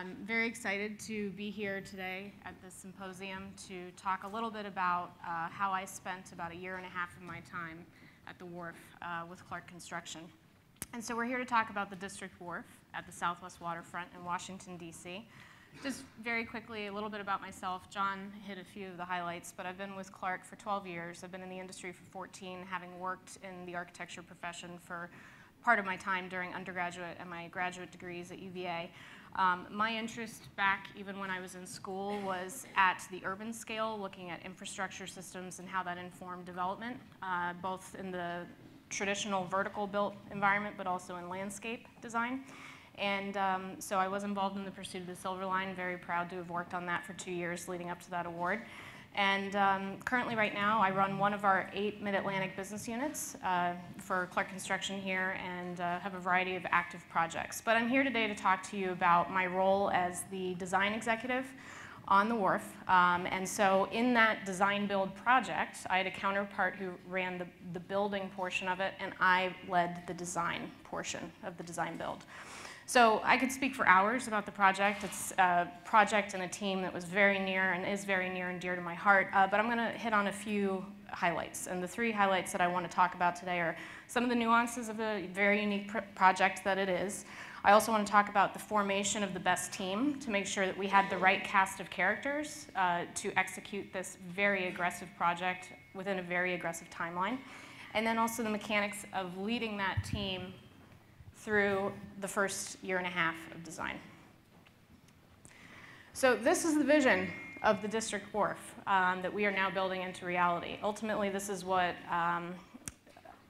I'm very excited to be here today at this symposium to talk a little bit about uh, how I spent about a year and a half of my time at the wharf uh, with Clark Construction. And so we're here to talk about the District Wharf at the Southwest Waterfront in Washington, D.C. Just very quickly, a little bit about myself. John hit a few of the highlights, but I've been with Clark for 12 years. I've been in the industry for 14, having worked in the architecture profession for part of my time during undergraduate and my graduate degrees at UVA. Um, my interest back even when I was in school was at the urban scale, looking at infrastructure systems and how that informed development, uh, both in the traditional vertical built environment, but also in landscape design. And um, so I was involved in the pursuit of the Silver Line, very proud to have worked on that for two years leading up to that award. And um, currently, right now, I run one of our eight Mid Atlantic business units uh, for Clark Construction here and uh, have a variety of active projects. But I'm here today to talk to you about my role as the design executive on the wharf. Um, and so, in that design build project, I had a counterpart who ran the, the building portion of it, and I led the design portion of the design build. So I could speak for hours about the project. It's a project and a team that was very near and is very near and dear to my heart, uh, but I'm going to hit on a few highlights. And the three highlights that I want to talk about today are some of the nuances of a very unique pr project that it is. I also want to talk about the formation of the best team to make sure that we had the right cast of characters uh, to execute this very aggressive project within a very aggressive timeline. And then also the mechanics of leading that team through the first year and a half of design. So this is the vision of the district wharf um, that we are now building into reality. Ultimately, this is what um,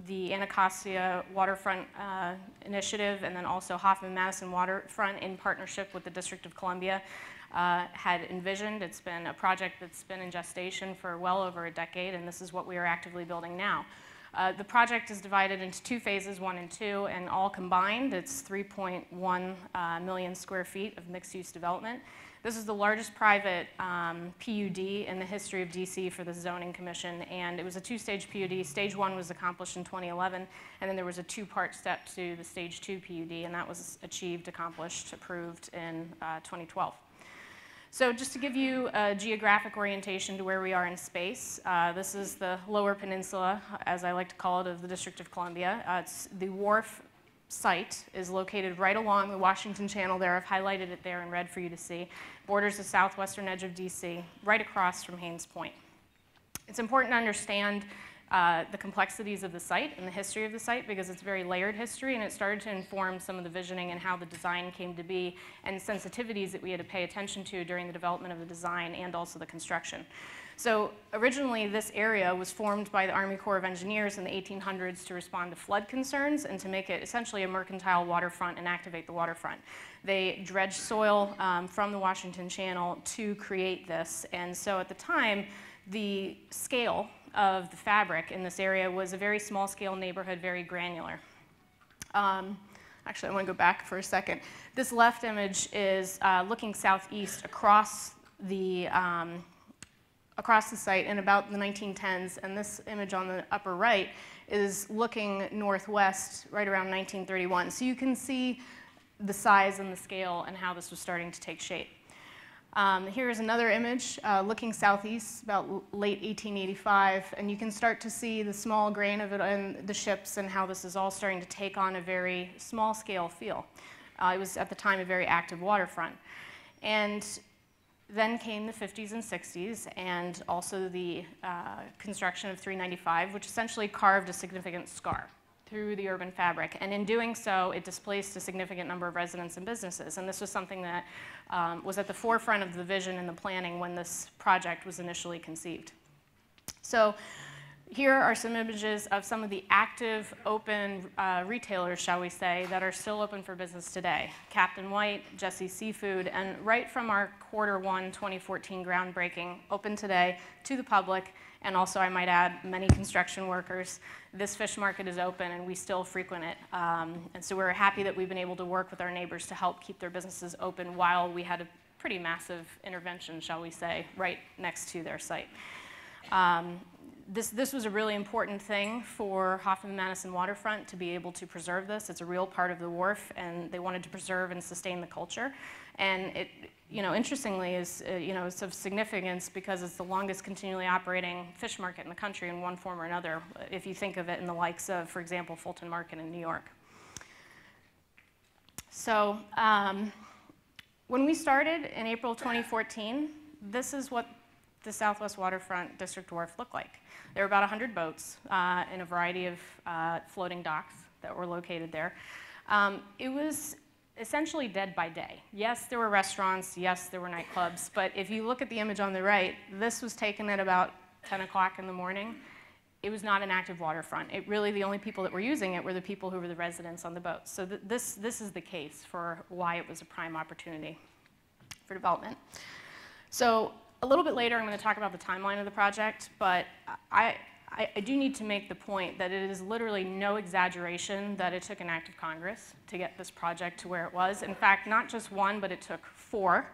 the Anacostia Waterfront uh, Initiative and then also Hoffman-Madison Waterfront in partnership with the District of Columbia uh, had envisioned. It's been a project that's been in gestation for well over a decade, and this is what we are actively building now. Uh, the project is divided into two phases, one and two, and all combined, it's 3.1 uh, million square feet of mixed-use development. This is the largest private um, PUD in the history of DC for the Zoning Commission, and it was a two-stage PUD. Stage one was accomplished in 2011, and then there was a two-part step to the stage two PUD, and that was achieved, accomplished, approved in uh, 2012. So just to give you a geographic orientation to where we are in space, uh, this is the lower peninsula, as I like to call it, of the District of Columbia. Uh, the wharf site is located right along the Washington Channel there. I've highlighted it there in red for you to see. Borders the southwestern edge of DC, right across from Hains Point. It's important to understand uh, the complexities of the site and the history of the site because it's very layered history and it started to inform some of the visioning and how the design came to be and sensitivities that we had to pay attention to during the development of the design and also the construction. So originally this area was formed by the Army Corps of Engineers in the 1800s to respond to flood concerns and to make it essentially a mercantile waterfront and activate the waterfront. They dredged soil um, from the Washington Channel to create this and so at the time the scale of the fabric in this area was a very small scale neighborhood, very granular. Um, actually, I want to go back for a second. This left image is uh, looking southeast across the, um, across the site in about the 1910s, and this image on the upper right is looking northwest right around 1931. So you can see the size and the scale and how this was starting to take shape. Um, here is another image uh, looking southeast, about late 1885, and you can start to see the small grain of it in the ships and how this is all starting to take on a very small scale feel. Uh, it was at the time a very active waterfront. And then came the 50s and 60s, and also the uh, construction of 395, which essentially carved a significant scar through the urban fabric. And in doing so, it displaced a significant number of residents and businesses. And this was something that um, was at the forefront of the vision and the planning when this project was initially conceived. So here are some images of some of the active open uh, retailers, shall we say, that are still open for business today. Captain White, Jesse Seafood, and right from our quarter one 2014 groundbreaking, open today to the public and also I might add many construction workers. This fish market is open and we still frequent it. Um, and so we're happy that we've been able to work with our neighbors to help keep their businesses open while we had a pretty massive intervention, shall we say, right next to their site. Um, this, this was a really important thing for Hoffman Madison Waterfront to be able to preserve this. It's a real part of the wharf, and they wanted to preserve and sustain the culture. And it, you know, interestingly, is uh, you know, it's of significance because it's the longest continually operating fish market in the country in one form or another. If you think of it in the likes of, for example, Fulton Market in New York. So um, when we started in April 2014, this is what the Southwest Waterfront District Wharf looked like. There were about 100 boats uh, in a variety of uh, floating docks that were located there. Um, it was essentially dead by day. Yes, there were restaurants, yes, there were nightclubs, but if you look at the image on the right, this was taken at about 10 o'clock in the morning. It was not an active waterfront. It really, the only people that were using it were the people who were the residents on the boats. So th this, this is the case for why it was a prime opportunity for development. So a little bit later, I'm going to talk about the timeline of the project, but I, I, I, do need to make the point that it is literally no exaggeration that it took an act of Congress to get this project to where it was. In fact, not just one, but it took four,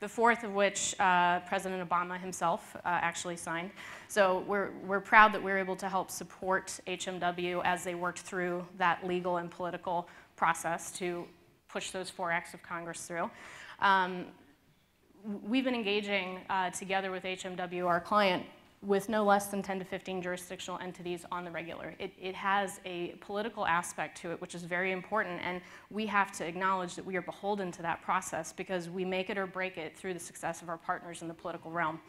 the fourth of which uh, President Obama himself uh, actually signed. So we're, we're proud that we're able to help support HMW as they worked through that legal and political process to push those four acts of Congress through. Um, we've been engaging uh, together with HMW, our client, with no less than 10 to 15 jurisdictional entities on the regular. It, it, has a political aspect to it, which is very important, and we have to acknowledge that we are beholden to that process because we make it or break it through the success of our partners in the political realm.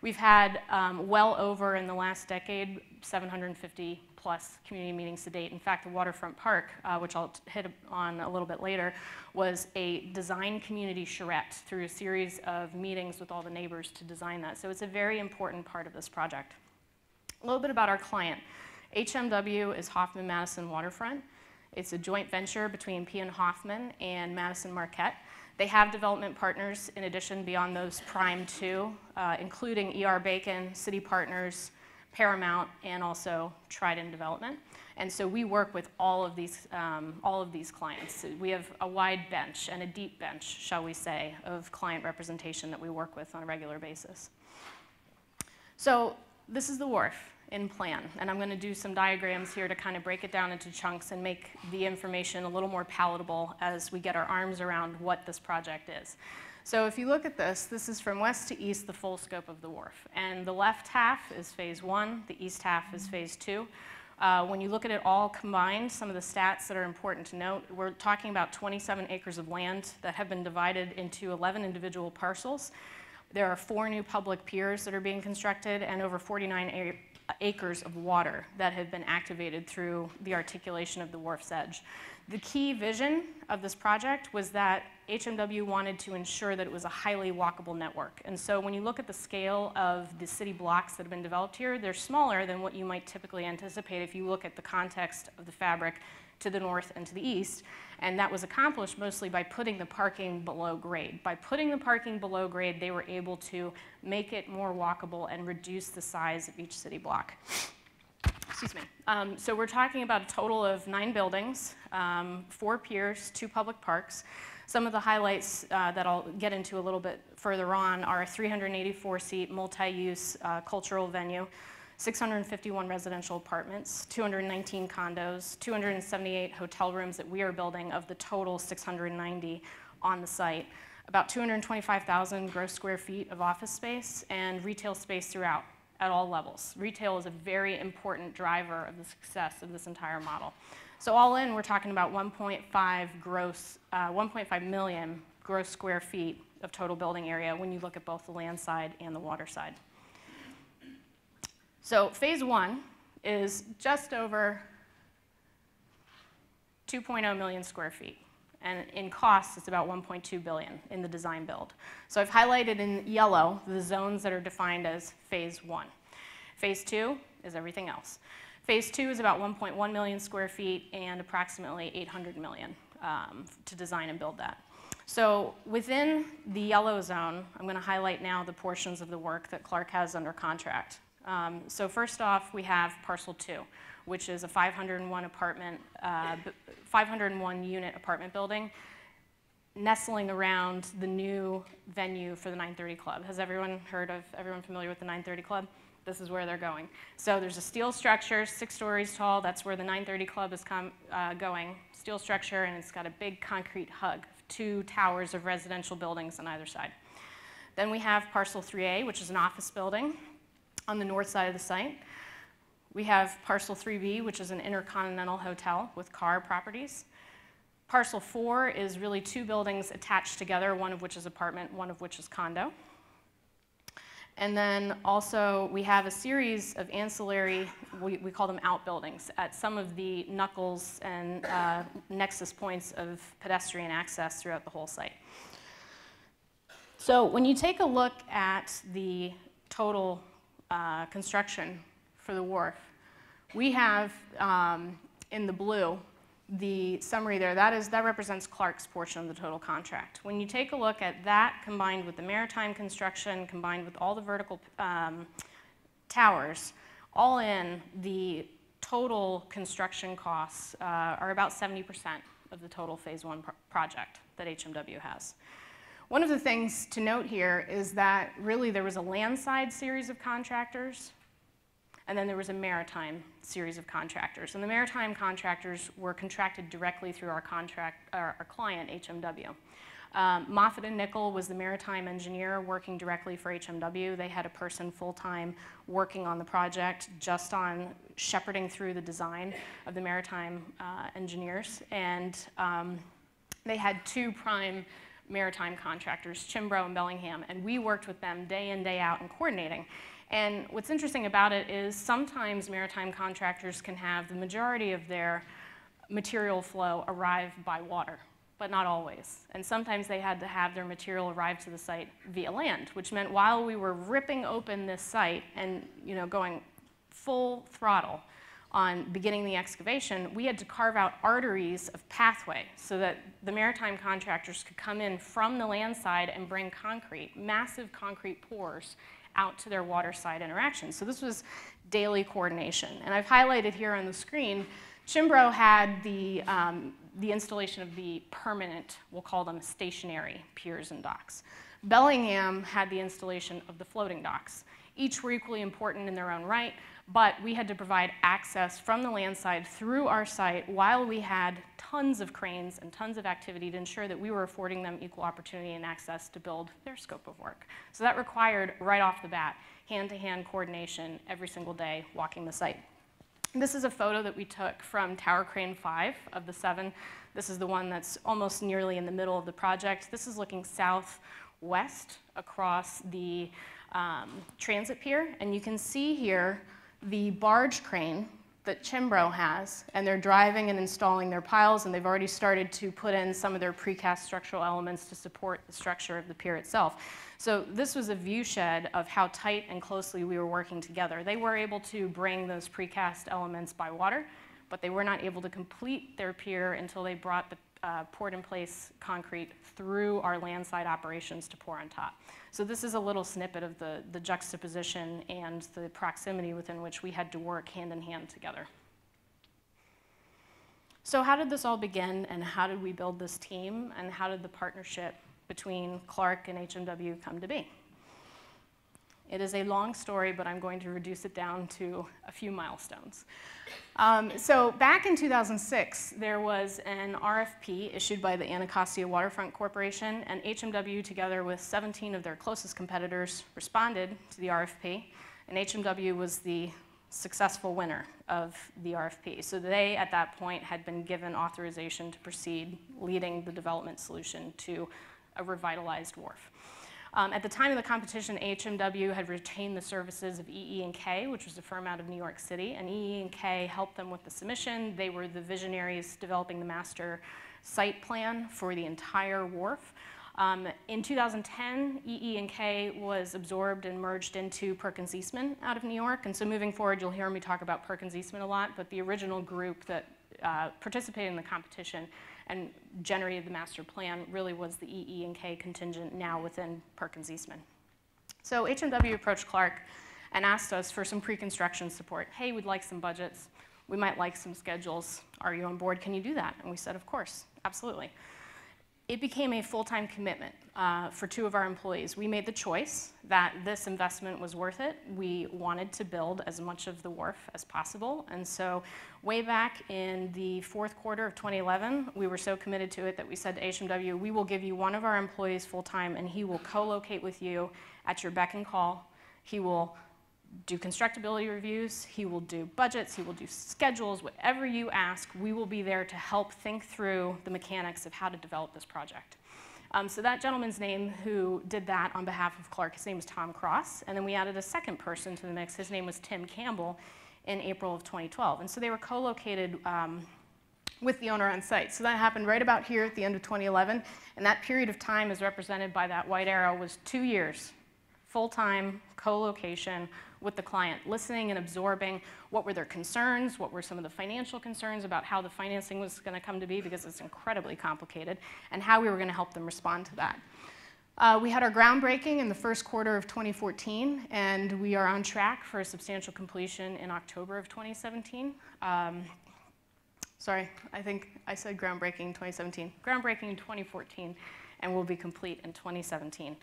We've had um, well over in the last decade 750 plus community meetings to date. In fact, the Waterfront Park, uh, which I'll hit on a little bit later, was a design community charrette through a series of meetings with all the neighbors to design that. So it's a very important part of this project. A little bit about our client. HMW is Hoffman Madison Waterfront. It's a joint venture between P.N. Hoffman and Madison Marquette. They have development partners in addition beyond those prime two, uh, including ER Bacon, City Partners, Paramount, and also Trident Development. And so we work with all of these, um, all of these clients. We have a wide bench and a deep bench, shall we say, of client representation that we work with on a regular basis. So this is the wharf in plan, and I'm going to do some diagrams here to kind of break it down into chunks and make the information a little more palatable as we get our arms around what this project is. So if you look at this, this is from west to east, the full scope of the wharf. And the left half is phase one, the east half is phase two. Uh, when you look at it all combined, some of the stats that are important to note, we're talking about 27 acres of land that have been divided into 11 individual parcels. There are four new public piers that are being constructed and over 49 acres of water that have been activated through the articulation of the wharf's edge. The key vision of this project was that HMW wanted to ensure that it was a highly walkable network. And so when you look at the scale of the city blocks that have been developed here, they're smaller than what you might typically anticipate if you look at the context of the fabric to the north and to the east. And that was accomplished mostly by putting the parking below grade. By putting the parking below grade, they were able to make it more walkable and reduce the size of each city block. Excuse me. Um, so we're talking about a total of nine buildings, um, four piers, two public parks. Some of the highlights uh, that I'll get into a little bit further on are a 384-seat multi-use uh, cultural venue, 651 residential apartments, 219 condos, 278 hotel rooms that we are building of the total 690 on the site, about 225,000 gross square feet of office space, and retail space throughout at all levels. Retail is a very important driver of the success of this entire model. So all in, we're talking about 1.5 gross, uh, 1.5 million gross square feet of total building area when you look at both the land side and the water side. So phase one is just over 2.0 million square feet. And in costs, it's about 1.2 billion in the design build. So I've highlighted in yellow the zones that are defined as phase one. Phase two is everything else. Phase two is about 1.1 million square feet and approximately 800 million um, to design and build that. So within the yellow zone, I'm going to highlight now the portions of the work that Clark has under contract. Um, so first off, we have parcel two, which is a 501 apartment, uh, 501 unit apartment building nestling around the new venue for the 930 Club. Has everyone heard of, everyone familiar with the 930 Club? This is where they're going. So there's a steel structure, six stories tall. That's where the 930 Club is uh, going. Steel structure, and it's got a big concrete hug, two towers of residential buildings on either side. Then we have parcel 3A, which is an office building on the north side of the site. We have parcel 3B, which is an intercontinental hotel with Carr Properties. Parcel 4 is really two buildings attached together, one of which is apartment, one of which is condo. And then also we have a series of ancillary, we, we call them outbuildings, at some of the knuckles and uh, nexus points of pedestrian access throughout the whole site. So when you take a look at the total uh, construction for the wharf, we have um, in the blue the summary there, that, is, that represents Clark's portion of the total contract. When you take a look at that combined with the maritime construction, combined with all the vertical um, towers, all in, the total construction costs uh, are about 70% of the total phase one pro project that HMW has. One of the things to note here is that really there was a landside series of contractors and then there was a maritime series of contractors. And the maritime contractors were contracted directly through our, contract, our, our client, HMW. Um, Moffatt and Nichol was the maritime engineer working directly for HMW. They had a person full-time working on the project, just on shepherding through the design of the maritime uh, engineers. And um, they had two prime maritime contractors, Cianbro and Bellingham, and we worked with them day in, day out in coordinating. And what's interesting about it is sometimes maritime contractors can have the majority of their material flow arrive by water, but not always. And sometimes they had to have their material arrive to the site via land, which meant while we were ripping open this site and you know, going full throttle on beginning the excavation, we had to carve out arteries of pathway so that the maritime contractors could come in from the land side and bring concrete, massive concrete pours out to their waterside interactions. So this was daily coordination. And I've highlighted here on the screen, Cianbro had the, um, the installation of the permanent, we'll call them stationary piers and docks. Bellingham had the installation of the floating docks. Each were equally important in their own right, but we had to provide access from the land side through our site while we had tons of cranes and tons of activity to ensure that we were affording them equal opportunity and access to build their scope of work. So that required, right off the bat, hand-to-hand -hand coordination every single day walking the site. This is a photo that we took from Tower Crane 5 of the seven. This is the one that's almost nearly in the middle of the project. This is looking southwest across the um, transit pier, and you can see here the barge crane that Cianbro has, and they're driving and installing their piles, and they've already started to put in some of their precast structural elements to support the structure of the pier itself. So this was a view shed of how tight and closely we were working together. They were able to bring those precast elements by water, but they were not able to complete their pier until they brought the uh, poured in place concrete through our landside operations to pour on top. So this is a little snippet of the, the juxtaposition and the proximity within which we had to work hand in hand together. So how did this all begin and how did we build this team and how did the partnership between Clark and HMW come to be? It is a long story, but I'm going to reduce it down to a few milestones. Um, so back in 2006, there was an RFP issued by the Anacostia Waterfront Corporation, and HMW, together with 17 of their closest competitors, responded to the RFP, and HMW was the successful winner of the RFP. So they, at that point, had been given authorization to proceed leading the development solution to a revitalized wharf. Um, at the time of the competition, HMW had retained the services of EE&K, which was a firm out of New York City, and EE&K helped them with the submission. They were the visionaries developing the master site plan for the entire wharf. Um, in 2010, EE&K was absorbed and merged into Perkins Eastman out of New York, and so moving forward, you'll hear me talk about Perkins Eastman a lot, but the original group that uh, participated in the competition and generated the master plan really was the EE and K contingent now within Perkins Eastman. So HMW approached Clark and asked us for some pre-construction support. Hey, we'd like some budgets. We might like some schedules. Are you on board? Can you do that? And we said, of course, absolutely. It became a full-time commitment uh, for two of our employees. We made the choice that this investment was worth it. We wanted to build as much of the wharf as possible. And so way back in the fourth quarter of 2011, we were so committed to it that we said to HMW, we will give you one of our employees full-time and he will co-locate with you at your beck and call. He will do constructability reviews, he will do budgets, he will do schedules, whatever you ask, we will be there to help think through the mechanics of how to develop this project. Um, so that gentleman's name who did that on behalf of Clark, his name was Tom Cross, and then we added a second person to the mix, his name was Tim Campbell in April of 2012. And so they were co-located um, with the owner on site. So that happened right about here at the end of 2011, and that period of time is represented by that white arrow was two years, full-time co-location with the client, listening and absorbing what were their concerns, what were some of the financial concerns about how the financing was going to come to be because it's incredibly complicated, and how we were going to help them respond to that. Uh, we had our groundbreaking in the first quarter of 2014, and we are on track for a substantial completion in October of 2017. Um, sorry, I think I said groundbreaking 2017. Groundbreaking in 2014, and will be complete in 2017.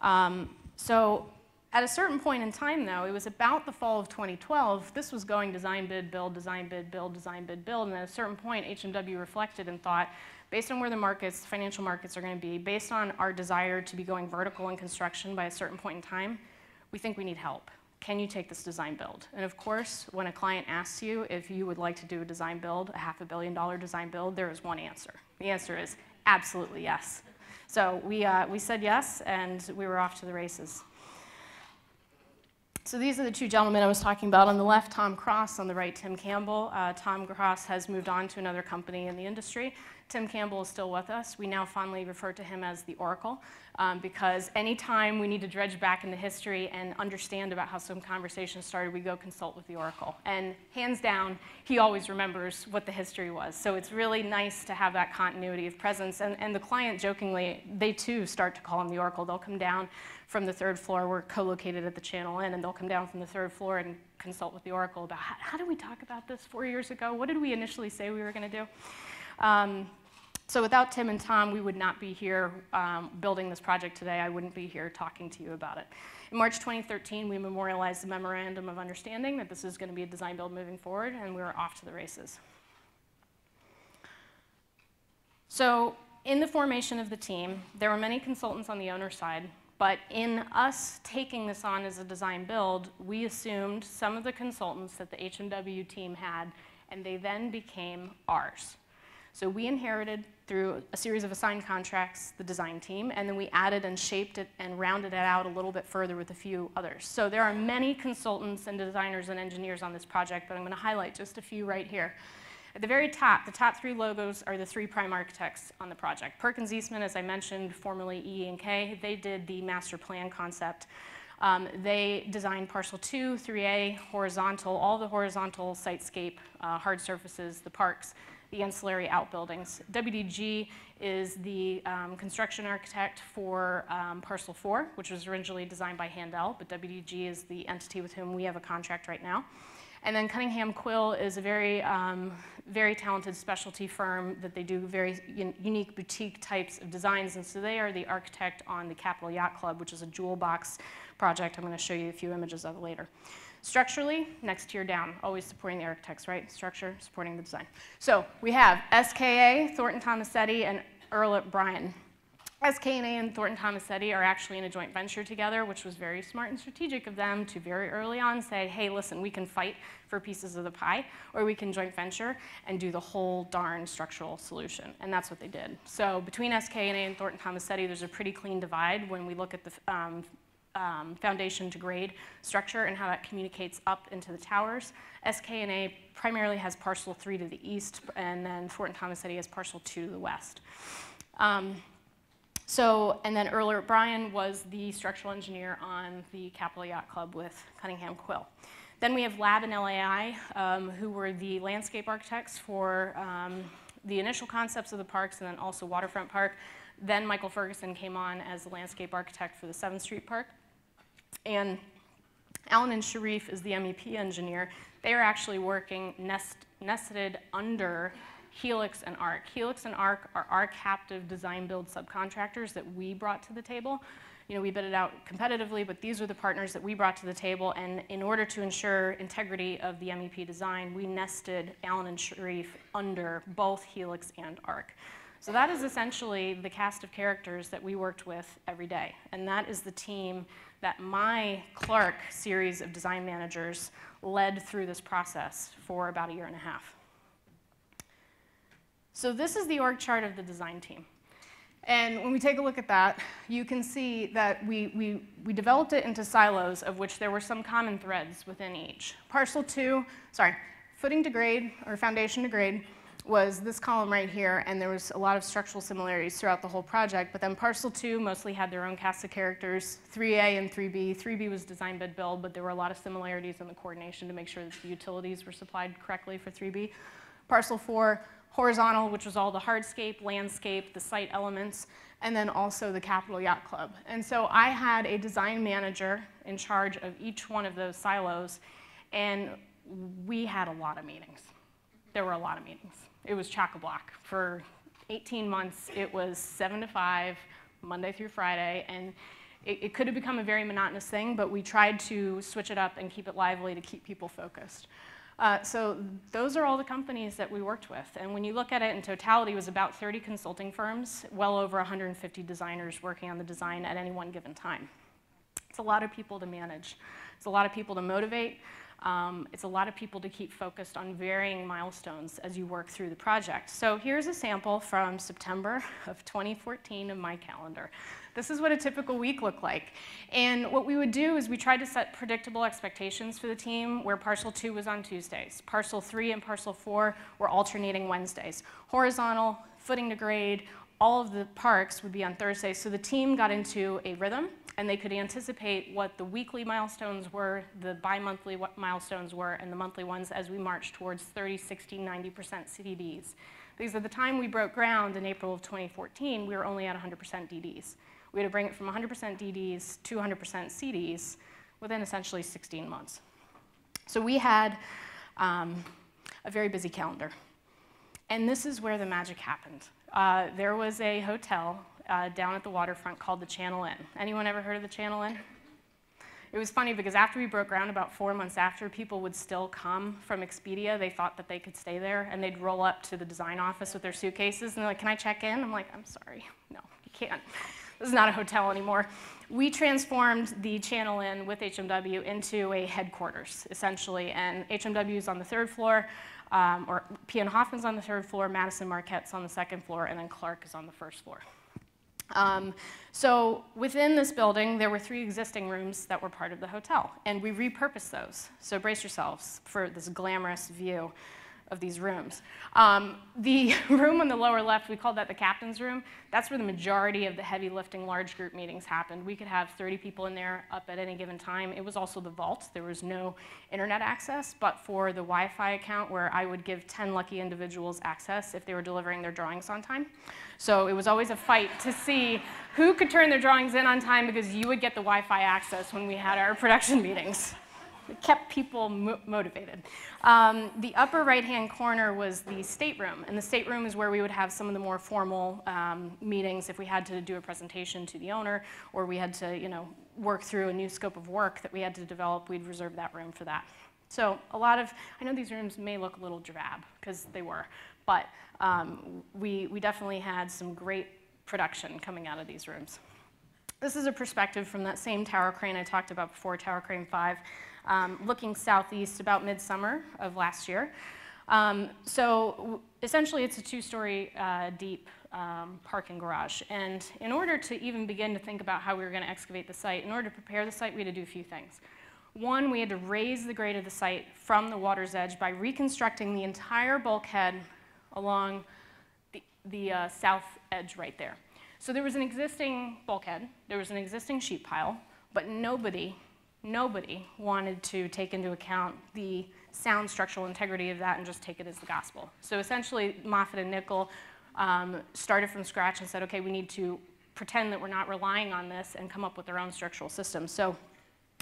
Um, so at a certain point in time, though, it was about the fall of 2012, this was going design, bid, build, design, bid, build, design, bid, build, and at a certain point, HMW reflected and thought, based on where the markets, financial markets are going to be, based on our desire to be going vertical in construction by a certain point in time, we think we need help. Can you take this design build? And of course, when a client asks you if you would like to do a design build, a half a billion dollar design build, there is one answer. The answer is absolutely yes. So we, uh, we said yes, and we were off to the races. So these are the two gentlemen I was talking about. On the left, Tom Cross. On the right, Tim Campbell. Uh, Tom Cross has moved on to another company in the industry. Tim Campbell is still with us. We now fondly refer to him as the Oracle um, because anytime we need to dredge back into history and understand about how some conversation started, we go consult with the Oracle. And hands down, he always remembers what the history was. So it's really nice to have that continuity of presence. And, and the client, jokingly, they too start to call him the Oracle. They'll come down from the third floor. We're co-located at the Channel Inn, and they'll come down from the third floor and consult with the Oracle about how, how did we talk about this four years ago? What did we initially say we were going to do? Um, so without Tim and Tom, we would not be here um, building this project today. I wouldn't be here talking to you about it. In March 2013, we memorialized the Memorandum of Understanding that this is going to be a design build moving forward, and we were off to the races. So in the formation of the team, there were many consultants on the owner side but in us taking this on as a design build, we assumed some of the consultants that the HMW team had, and they then became ours. So we inherited through a series of assigned contracts the design team, and then we added and shaped it and rounded it out a little bit further with a few others. So there are many consultants and designers and engineers on this project, but I'm going to highlight just a few right here. At the very top, the top three logos are the three prime architects on the project. Perkins Eastman, as I mentioned, formerly E&K, they did the master plan concept. Um, they designed parcel 2, 3A, horizontal, all the horizontal sitescape, uh, hard surfaces, the parks, the ancillary outbuildings. WDG is the um, construction architect for um, parcel 4, which was originally designed by Handel, but WDG is the entity with whom we have a contract right now. And then Cunningham Quill is a very, um, very talented specialty firm that they do very un unique boutique types of designs. And so they are the architect on the Capital Yacht Club, which is a jewel box project. I'm going to show you a few images of later. Structurally, next tier down, always supporting the architects, right? Structure, supporting the design. So we have SKA, Thornton Tomasetti, and Ehlert Bryan. SKA and Thornton Tomasetti are actually in a joint venture together, which was very smart and strategic of them to very early on say, hey, listen, we can fight for pieces of the pie, or we can joint venture and do the whole darn structural solution. And that's what they did. So between SKA and Thornton Tomasetti, there's a pretty clean divide when we look at the um, um, foundation to grade structure and how that communicates up into the towers. SKA primarily has parcel three to the east, and then Thornton Tomasetti has parcel two to the west. Um, so, and then Ehlert Bryan was the structural engineer on the Capital Yacht Club with Cunningham Quill. Then we have Lab and LAI, um, who were the landscape architects for um, the initial concepts of the parks and then also Waterfront Park. Then Michael Ferguson came on as the landscape architect for the 7th Street Park. And Allen and Shariff is the MEP engineer. They are actually working nest, nested under Helix and ARC. Helix and ARC are our captive design build subcontractors that we brought to the table. You know, we bid it out competitively, but these are the partners that we brought to the table. And in order to ensure integrity of the MEP design, we nested Allen and Shariff under both Helix and ARC. So that is essentially the cast of characters that we worked with every day. And that is the team that my Clark series of design managers led through this process for about a year and a half. So this is the org chart of the design team. And when we take a look at that, you can see that we, we, we developed it into silos of which there were some common threads within each. Parcel two, sorry, footing to grade or foundation to grade was this column right here, and there was a lot of structural similarities throughout the whole project. But then parcel two mostly had their own cast of characters, 3A and 3B. 3B was design bid build, but there were a lot of similarities in the coordination to make sure that the utilities were supplied correctly for 3B. Parcel four, horizontal, which was all the hardscape, landscape, the site elements, and then also the Capital Yacht Club. And so I had a design manager in charge of each one of those silos, and we had a lot of meetings. There were a lot of meetings it was chock-a-block. For 18 months, it was 7 to 5, Monday through Friday, and it, it, could have become a very monotonous thing, but we tried to switch it up and keep it lively to keep people focused. Uh, so those are all the companies that we worked with. And when you look at it in totality, it was about 30 consulting firms, well over 150 designers working on the design at any one given time. It's a lot of people to manage. It's a lot of people to motivate. Um, it's a lot of people to keep focused on varying milestones as you work through the project. So here's a sample from September of 2014 of my calendar. This is what a typical week looked like. And what we would do is we tried to set predictable expectations for the team where parcel two was on Tuesdays. Parcel three and parcel four were alternating Wednesdays. Horizontal, footing to grade, all of the parks would be on Thursdays. So the team got into a rhythm and they could anticipate what the weekly milestones were, the bi-monthly milestones were, and the monthly ones as we marched towards 30, 60, 90% CDDs. Because at the time we broke ground in April of 2014, we were only at 100% DDs. We had to bring it from 100% DDs to 100% CDs within essentially 16 months. So we had um, a very busy calendar. And this is where the magic happened. Uh, there was a hotel uh, down at the waterfront called the Channel Inn. Anyone ever heard of the Channel Inn? It was funny because after we broke ground, about four months after, people would still come from Expedia. They thought that they could stay there, and they'd roll up to the design office with their suitcases, and they're like, can I check in? I'm like, I'm sorry, no, you can't. This is not a hotel anymore. We transformed the Channel Inn with HMW into a headquarters, essentially, and HMW is on the third floor, um, or P.N. Hoffman's on the third floor, Madison Marquette's on the second floor, and then Clark is on the first floor. Um, so within this building, there were three existing rooms that were part of the hotel, and we repurposed those. So brace yourselves for this glamorous view of these rooms. Um, the room on the lower left, we called that the captain's room. That's where the majority of the heavy lifting large group meetings happened. We could have 30 people in there up at any given time. It was also the vault. There was no internet access, but for the Wi-Fi account where I would give 10 lucky individuals access if they were delivering their drawings on time. So it was always a fight to see who could turn their drawings in on time because you would get the Wi-Fi access when we had our production meetings. It kept people mo motivated. Um, the upper right-hand corner was the stateroom, and the stateroom is where we would have some of the more formal um, meetings if we had to do a presentation to the owner or we had to, you know, work through a new scope of work that we had to develop, we'd reserve that room for that. So a lot of, I know these rooms may look a little drab, because they were, but um, we, we definitely had some great production coming out of these rooms. This is a perspective from that same tower crane I talked about before, Tower Crane 5, um, looking southeast about midsummer of last year. Um, so essentially it's a two-story uh, deep um, parking garage. And in order to even begin to think about how we were going to excavate the site, in order to prepare the site, we had to do a few things. One, we had to raise the grade of the site from the water's edge by reconstructing the entire bulkhead along the, the uh, south edge right there. So there was an existing bulkhead, there was an existing sheet pile, but nobody, nobody wanted to take into account the sound structural integrity of that and just take it as the gospel. So essentially, Moffatt and Nichol um, started from scratch and said, okay, we need to pretend that we're not relying on this and come up with their own structural system. So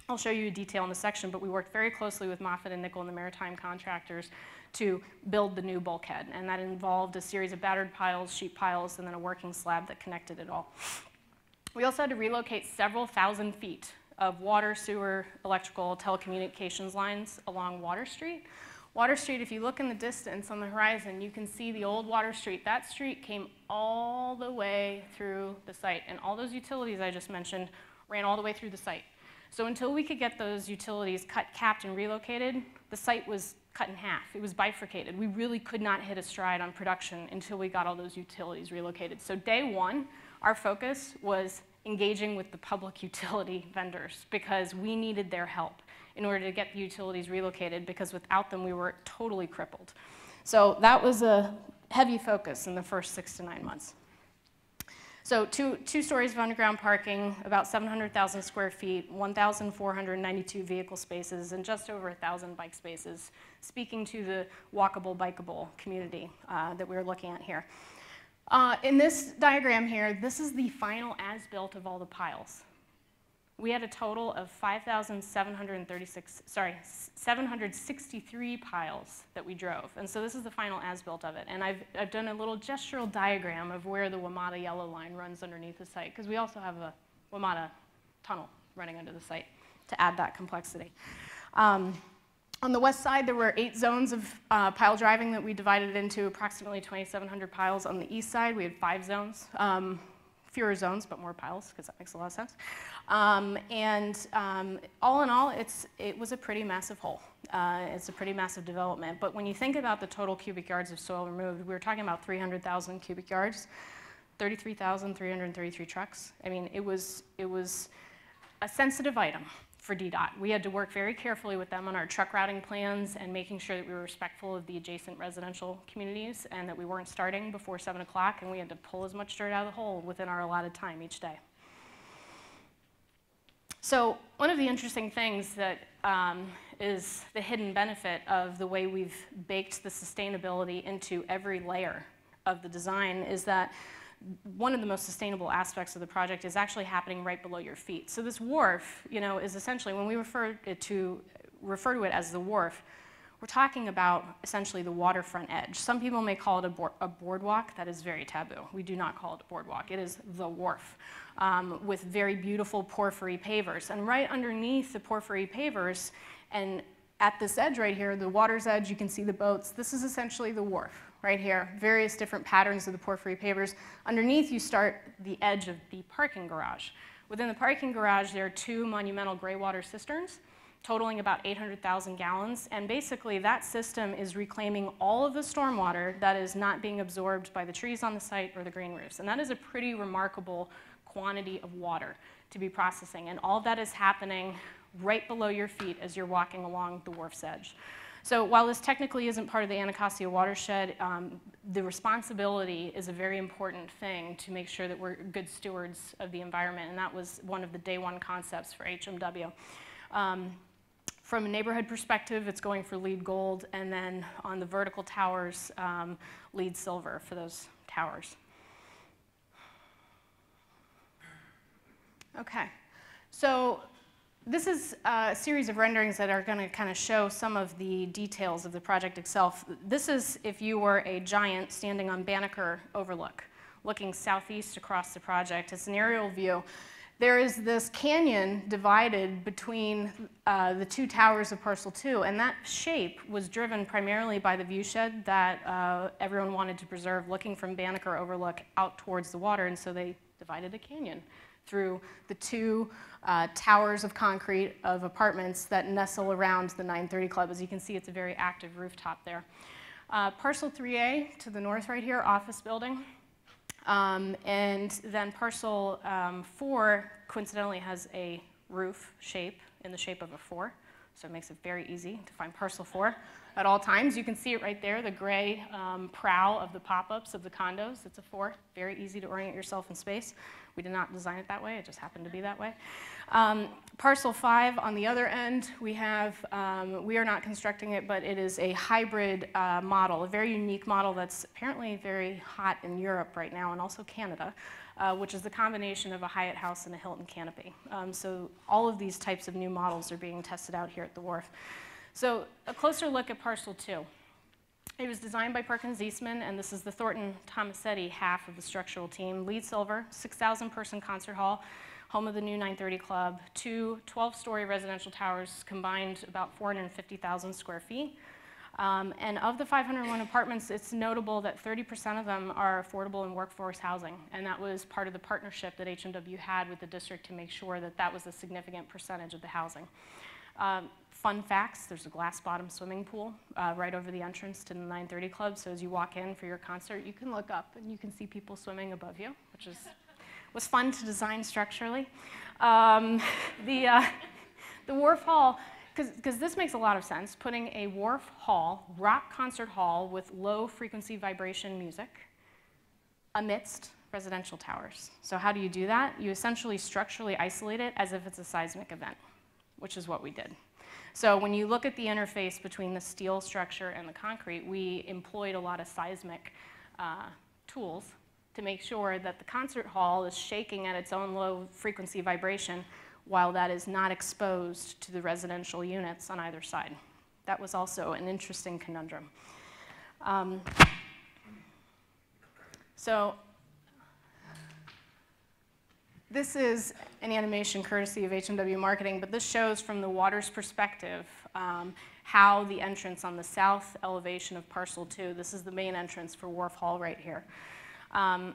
I'll show you a detail in the section, but we worked very closely with Moffatt and Nichol and the maritime contractors to build the new bulkhead. And that involved a series of battered piles, sheet piles, and then a working slab that connected it all. We also had to relocate several thousand feet of water, sewer, electrical, telecommunications lines along Water Street. Water Street, if you look in the distance on the horizon, you can see the old Water Street. That street came all the way through the site, and all those utilities I just mentioned ran all the way through the site. So until we could get those utilities cut, capped, and relocated, the site was cut in half. It was bifurcated. We really could not hit a stride on production until we got all those utilities relocated. So day one, our focus was engaging with the public utility vendors because we needed their help in order to get the utilities relocated because without them we were totally crippled. So that was a heavy focus in the first six to nine months. So two, two stories of underground parking, about 700,000 square feet, 1,492 vehicle spaces, and just over 1,000 bike spaces, speaking to the walkable, bikeable community uh, that we are looking at here. Uh, in this diagram here, this is the final as-built of all the piles. We had a total of 5,736, sorry, 763 piles that we drove. And so this is the final as-built of it. And I've, I've done a little gestural diagram of where the WMATA yellow line runs underneath the site, because we also have a WMATA tunnel running under the site to add that complexity. Um, on the west side, there were eight zones of uh, pile driving that we divided into approximately 2,700 piles. On the east side, we had five zones. Um, fewer zones, but more piles, because that makes a lot of sense. Um, and um, all in all, it's, it was a pretty massive hole. Uh, it's a pretty massive development. But when you think about the total cubic yards of soil removed, we were talking about 300,000 cubic yards, 33,333 trucks. I mean, it was, it was a sensitive item for DDOT. We had to work very carefully with them on our truck routing plans and making sure that we were respectful of the adjacent residential communities and that we weren't starting before 7 o'clock and we had to pull as much dirt out of the hole within our allotted time each day. So one of the interesting things that um, is the hidden benefit of the way we've baked the sustainability into every layer of the design is that one of the most sustainable aspects of the project is actually happening right below your feet. So this wharf, you know, is essentially, when we refer to, refer to it as the wharf, we're talking about essentially the waterfront edge. Some people may call it a, a boardwalk. That is very taboo. We do not call it a boardwalk. It is the wharf um, with very beautiful porphyry pavers. And right underneath the porphyry pavers and at this edge right here, the water's edge, you can see the boats. This is essentially the wharf right here, various different patterns of the porphyry pavers. Underneath, you start the edge of the parking garage. Within the parking garage, there are two monumental gray water cisterns totaling about 800,000 gallons. And basically, that system is reclaiming all of the stormwater that is not being absorbed by the trees on the site or the green roofs. And that is a pretty remarkable quantity of water to be processing. And all that is happening right below your feet as you're walking along the wharf's edge. So while this technically isn't part of the Anacostia watershed, um, the responsibility is a very important thing to make sure that we're good stewards of the environment, and that was one of the day one concepts for HMW. Um, from a neighborhood perspective, it's going for LEED gold, and then on the vertical towers, um, LEED silver for those towers. Okay, so this is a series of renderings that are going to kind of show some of the details of the project itself. This is if you were a giant standing on Banneker Overlook, looking southeast across the project. It's an aerial view. There is this canyon divided between uh, the two towers of Parcel 2, and that shape was driven primarily by the viewshed that uh, everyone wanted to preserve, looking from Banneker Overlook out towards the water, and so they divided a canyon through the two uh, towers of concrete of apartments that nestle around the 930 Club. As you can see, it's a very active rooftop there. Uh, parcel 3A to the north right here, office building. Um, and then parcel um, 4 coincidentally has a roof shape in the shape of a 4. So it makes it very easy to find parcel 4. At all times. You can see it right there, the gray um, prow of the pop-ups of the condos. It's a four, very easy to orient yourself in space. We did not design it that way, it just happened to be that way. Um, parcel five on the other end, we have, um, we are not constructing it, but it is a hybrid uh, model, a very unique model that's apparently very hot in Europe right now and also Canada. Uh, which is the combination of a Hyatt house and a Hilton canopy. Um, so all of these types of new models are being tested out here at the wharf. So a closer look at parcel two. It was designed by Perkins Eastman, and this is the Thornton Tomasetti half of the structural team. LEED silver, 6,000 person concert hall, home of the new 930 Club, two 12-story residential towers combined about 450,000 square feet. Um, and of the 501 apartments, it's notable that 30% of them are affordable and workforce housing. And that was part of the partnership that HMW had with the district to make sure that that was a significant percentage of the housing. Um, fun facts, there's a glass bottom swimming pool uh, right over the entrance to the 930 Club. So as you walk in for your concert, you can look up and you can see people swimming above you, which is, was fun to design structurally. Um, the, uh, the Wharf Hall, because this makes a lot of sense, putting a Wharf Hall, rock concert hall with low frequency vibration music amidst residential towers. So how do you do that? You essentially structurally isolate it as if it's a seismic event, which is what we did. So when you look at the interface between the steel structure and the concrete, we employed a lot of seismic uh, tools to make sure that the concert hall is shaking at its own low frequency vibration while that is not exposed to the residential units on either side. That was also an interesting conundrum. Um, so this is an animation courtesy of HMW Marketing, but this shows from the water's perspective um, how the entrance on the south elevation of parcel two, this is the main entrance for Wharf Hall right here. Um,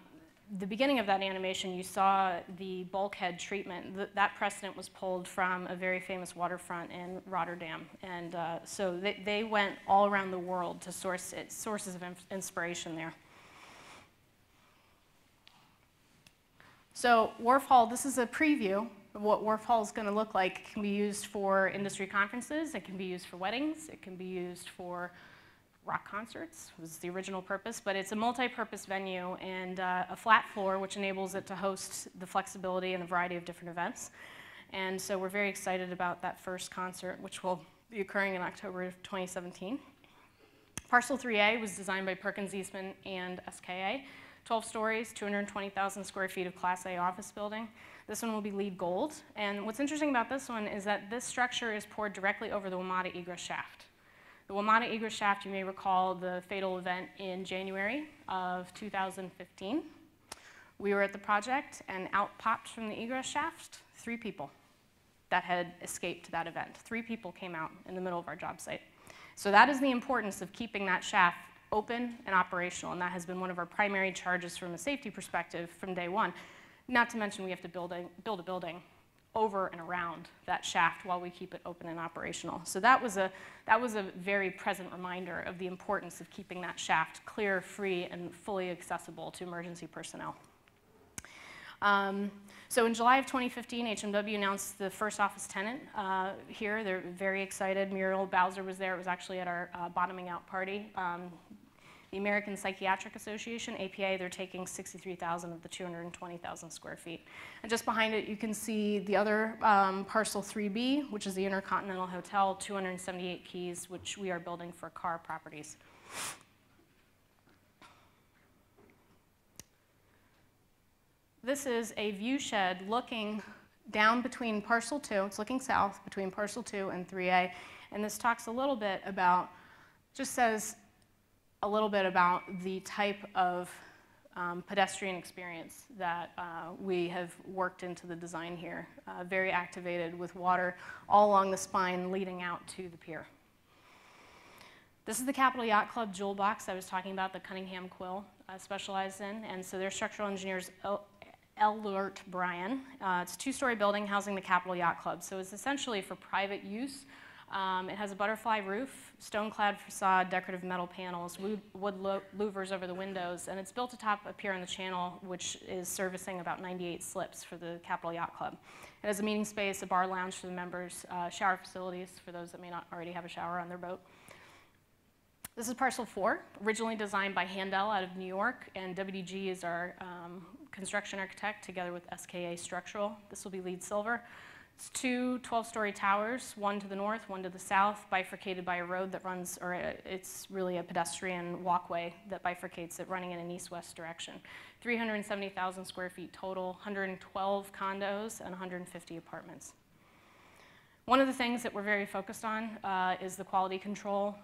the beginning of that animation, you saw the bulkhead treatment. Th that precedent was pulled from a very famous waterfront in Rotterdam. And uh, so they, they, went all around the world to source it, sources of inspiration there. So Wharf Hall, this is a preview of what Wharf Hall is going to look like. It can be used for industry conferences. It can be used for weddings. It can be used for rock concerts was the original purpose, but it's a multi-purpose venue and uh, a flat floor, which enables it to host the flexibility and a variety of different events. And so we're very excited about that first concert, which will be occurring in October of 2017. Parcel 3A was designed by Perkins Eastman and SKA. 12 stories, 220,000 square feet of Class A office building. This one will be LEED gold. And what's interesting about this one is that this structure is poured directly over the WMATA egress shaft. The WMATA egress shaft, you may recall the fatal event in January of 2015. We were at the project and out popped from the egress shaft three people that had escaped that event. Three people came out in the middle of our job site. So that is the importance of keeping that shaft open and operational, and that has been one of our primary charges from a safety perspective from day one. Not to mention we have to build a, build a building over and around that shaft while we keep it open and operational. So that was, a, that was a very present reminder of the importance of keeping that shaft clear, free, and fully accessible to emergency personnel. Um, so in July of 2015, HMW announced the first office tenant uh, here. They're very excited. Muriel Bowser was there. It was actually at our uh, bottoming out party. Um, the American Psychiatric Association, APA, they're taking 63,000 of the 220,000 square feet. And just behind it, you can see the other um, parcel 3B, which is the Intercontinental Hotel, 278 keys, which we are building for Carr Properties. This is a view shed looking down between parcel 2, it's looking south between parcel 2 and 3A, and this talks a little bit about, just says a little bit about the type of um, pedestrian experience that uh, we have worked into the design here. Uh, very activated with water all along the spine leading out to the pier. This is the Capital Yacht Club jewel box I was talking about, the Cunningham Quill uh, specialized in. And so their structural engineers Ehlert Bryan. Uh, it's a two-story building housing the Capital Yacht Club. So it's essentially for private use. Um, it has a butterfly roof, stone-clad facade, decorative metal panels, wood, wood louvers over the windows, and it's built atop a pier in the channel, which is servicing about 98 slips for the Capital Yacht Club. It has a meeting space, a bar lounge for the members, uh, shower facilities for those that may not already have a shower on their boat. This is parcel four, originally designed by Handel out of New York, and WDG is our um, construction architect together with SKA Structural. This will be LEED silver. It's two 12-story towers, one to the north, one to the south, bifurcated by a road that runs, or uh, it's really a pedestrian walkway that bifurcates it, running in an east-west direction. 370,000 square feet total, 112 condos, and 150 apartments. One of the things that we're very focused on uh, is the quality control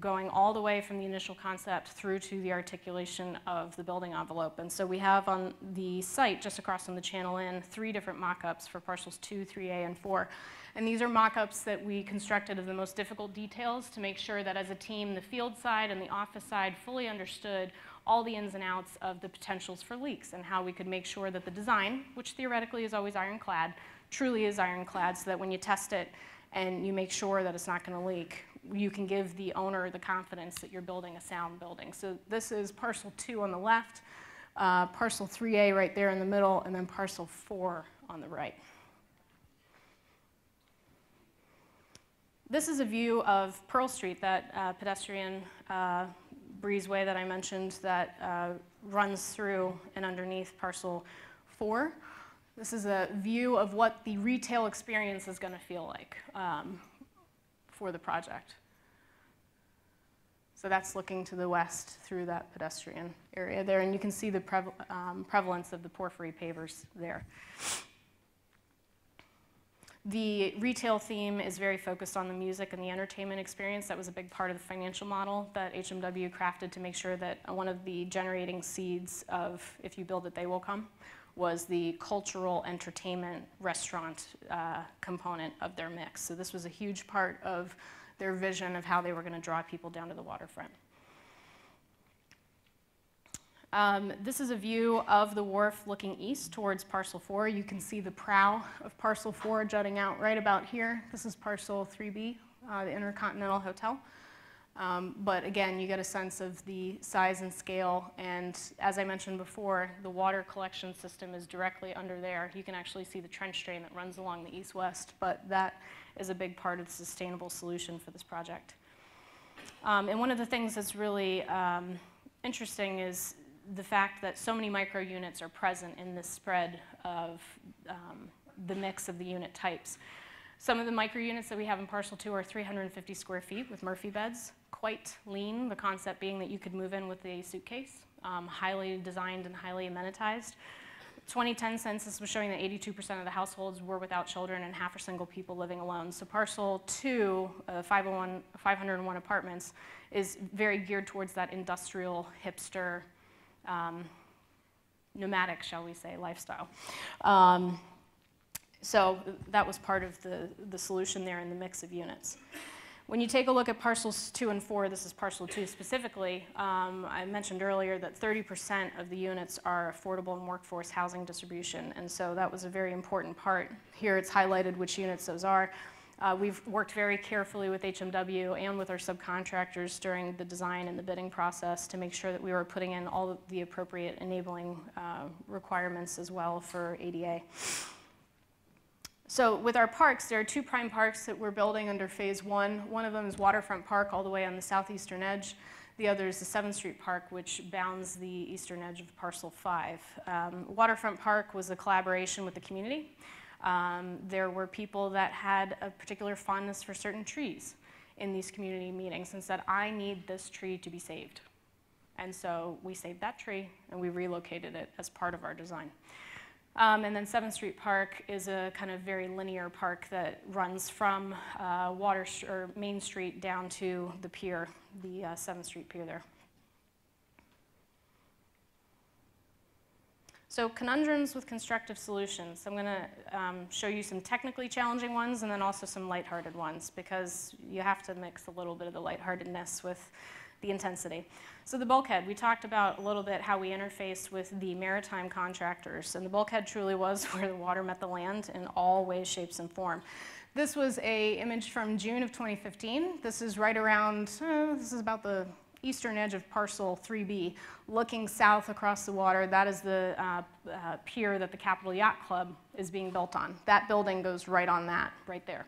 going all the way from the initial concept through to the articulation of the building envelope. And so we have on the site, just across from the channel in, three different mock-ups for parcels 2, 3A, and 4. And these are mock-ups that we constructed of the most difficult details to make sure that as a team, the field side and the office side fully understood all the ins and outs of the potentials for leaks and how we could make sure that the design, which theoretically is always ironclad, truly is ironclad so that when you test it and you make sure that it's not going to leak, you can give the owner the confidence that you're building a sound building. So this is parcel two on the left, uh, parcel 3A right there in the middle, and then parcel four on the right. This is a view of Pearl Street, that uh, pedestrian uh, breezeway that I mentioned that uh, runs through and underneath parcel four. This is a view of what the retail experience is going to feel like. Um, for the project. So that's looking to the west through that pedestrian area there, and you can see the um, prevalence of the porphyry pavers there. The retail theme is very focused on the music and the entertainment experience. That was a big part of the financial model that HMW crafted to make sure that one of the generating seeds of if you build it, they will come was the cultural entertainment restaurant uh, component of their mix. So this was a huge part of their vision of how they were going to draw people down to the waterfront. Um, this is a view of the wharf looking east towards parcel 4. You can see the prow of parcel 4 jutting out right about here. This is parcel 3B, uh, the Intercontinental Hotel. Um, but again, you get a sense of the size and scale. And as I mentioned before, the water collection system is directly under there. You can actually see the trench drain that runs along the east-west, but that is a big part of the sustainable solution for this project. Um, and one of the things that's really um, interesting is the fact that so many micro units are present in this spread of um, the mix of the unit types. Some of the micro units that we have in parcel two are 350 square feet with Murphy beds, quite lean, the concept being that you could move in with a suitcase, um, highly designed and highly amenitized. 2010 census was showing that 82% of the households were without children and half are single people living alone. So parcel two, uh, 501, 501 apartments, is very geared towards that industrial, hipster, um, nomadic, shall we say, lifestyle. Um, so that was part of the, the solution there in the mix of units. When you take a look at parcels two and four, this is parcel two specifically, um, I mentioned earlier that 30% of the units are affordable and workforce housing distribution, and so that was a very important part. Here it's highlighted which units those are. Uh, we've worked very carefully with HMW and with our subcontractors during the design and the bidding process to make sure that we were putting in all the appropriate enabling uh, requirements as well for ADA. So with our parks, there are two prime parks that we're building under phase one. One of them is Waterfront Park all the way on the southeastern edge. The other is the 7th Street Park, which bounds the eastern edge of parcel five. Um, Waterfront Park was a collaboration with the community. Um, there were people that had a particular fondness for certain trees in these community meetings and said, I need this tree to be saved. And so we saved that tree and we relocated it as part of our design. Um, and then 7th Street Park is a kind of very linear park that runs from uh, Water or Main Street down to the pier, the uh, 7th Street Pier there. So conundrums with constructive solutions. I'm going to um, show you some technically challenging ones and then also some lighthearted ones because you have to mix a little bit of the lightheartedness with the intensity. So the bulkhead, we talked about a little bit how we interfaced with the maritime contractors, and the bulkhead truly was where the water met the land in all ways, shapes, and form. This was a image from June of 2015. This is right around, uh, this is about the eastern edge of parcel 3B, looking south across the water. That is the uh, uh, pier that the Capital Yacht Club is being built on. That building goes right on that, right there.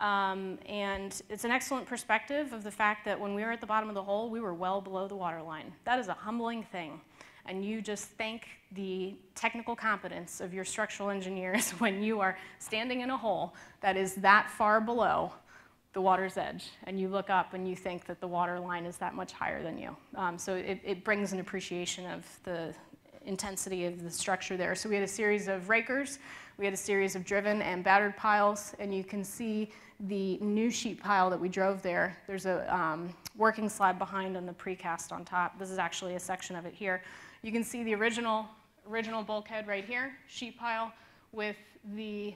Um, and it's an excellent perspective of the fact that when we were at the bottom of the hole, we were well below the water line. That is a humbling thing. And you just thank the technical competence of your structural engineers when you are standing in a hole that is that far below the water's edge. And you look up and you think that the water line is that much higher than you. Um, so it, it brings an appreciation of the intensity of the structure there. So we had a series of rakers, we had a series of driven and battered piles, and you can see the new sheet pile that we drove there. There's a um, working slab behind and the precast on top. This is actually a section of it here. You can see the original, original bulkhead right here, sheet pile with the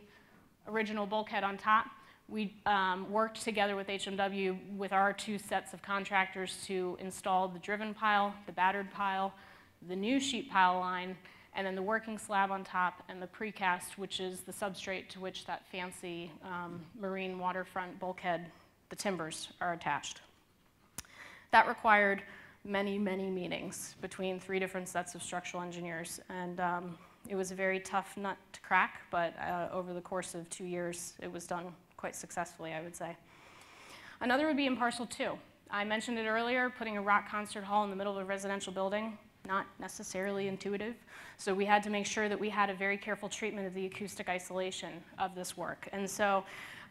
original bulkhead on top. We um, worked together with HMW with our two sets of contractors to install the driven pile, the battered pile, the new sheet pile line, and then the working slab on top and the precast, which is the substrate to which that fancy um, marine waterfront bulkhead, the timbers, are attached. That required many, many meetings between three different sets of structural engineers, and um, it was a very tough nut to crack, but uh, over the course of two years, it was done quite successfully, I would say. Another would be in parcel two. I mentioned it earlier, putting a rock concert hall in the middle of a residential building not necessarily intuitive. So we had to make sure that we had a very careful treatment of the acoustic isolation of this work. And so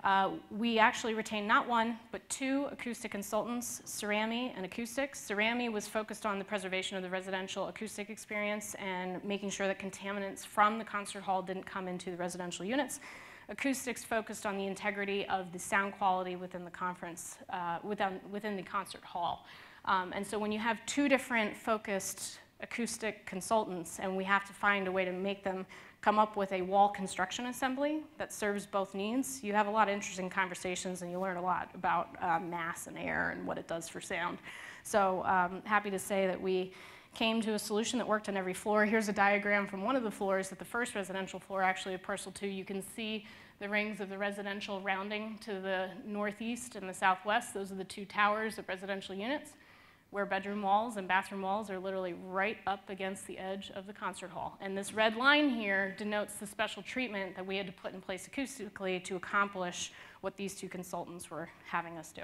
uh, we actually retained not one, but two acoustic consultants, Cerami and Akustiks. Cerami was focused on the preservation of the residential acoustic experience and making sure that contaminants from the concert hall didn't come into the residential units. Akustiks focused on the integrity of the sound quality within the conference, uh, within, within the concert hall. Um, and so when you have two different focused acoustic consultants and we have to find a way to make them come up with a wall construction assembly that serves both needs, you have a lot of interesting conversations and you learn a lot about uh, mass and air and what it does for sound. So um, happy to say that we came to a solution that worked on every floor. Here's a diagram from one of the floors at the first residential floor, actually of parcel two. You can see the rings of the residential rounding to the northeast and the southwest. Those are the two towers of residential units where bedroom walls and bathroom walls are literally right up against the edge of the concert hall. And this red line here denotes the special treatment that we had to put in place acoustically to accomplish what these two consultants were having us do.